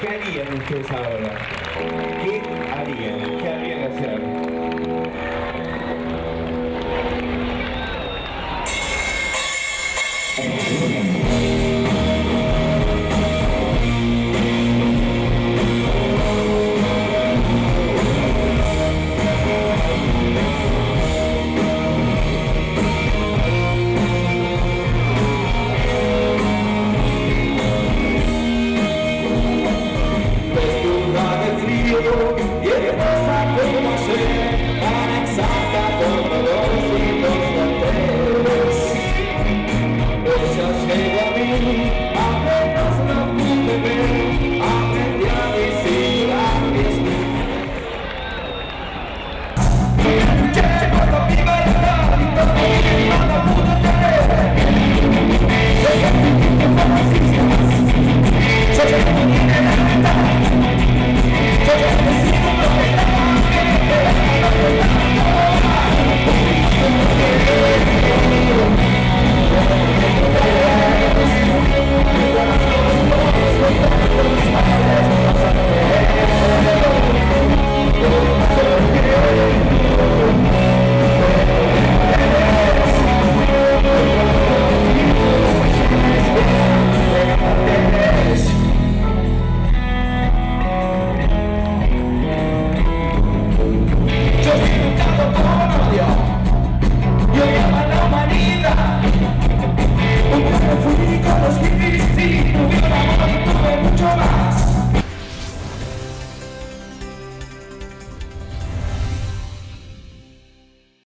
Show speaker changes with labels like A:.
A: ¿Qué harían ustedes ahora? ¿Qué harían? ¿Qué harían hacer?